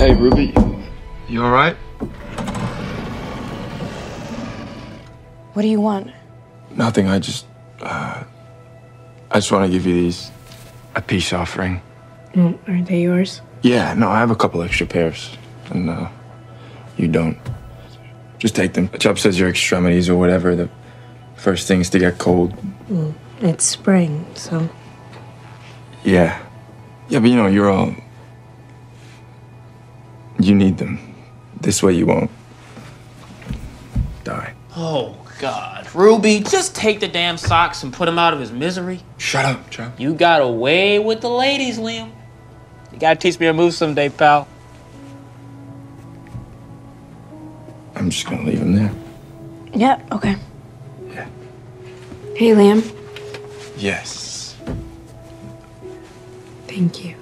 Hey, Ruby. You all right? What do you want? Nothing. I just, uh, I just want to give you these, a peace offering. Oh, are they yours? Yeah, no, I have a couple extra pairs, and uh, you don't. Just take them. Chubb says your extremities or whatever, the first things to get cold. It's spring, so. Yeah. Yeah, but you know, you're all. You need them. This way you won't die. Oh, God. Ruby, just take the damn socks and put him out of his misery. Shut up, Chubb. You got away with the ladies, Liam. You gotta teach me a move someday, pal. I'm just gonna leave him there. Yeah, okay. Yeah. Hey, Liam. Yes. Thank you.